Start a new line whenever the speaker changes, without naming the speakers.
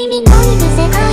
君のいる世界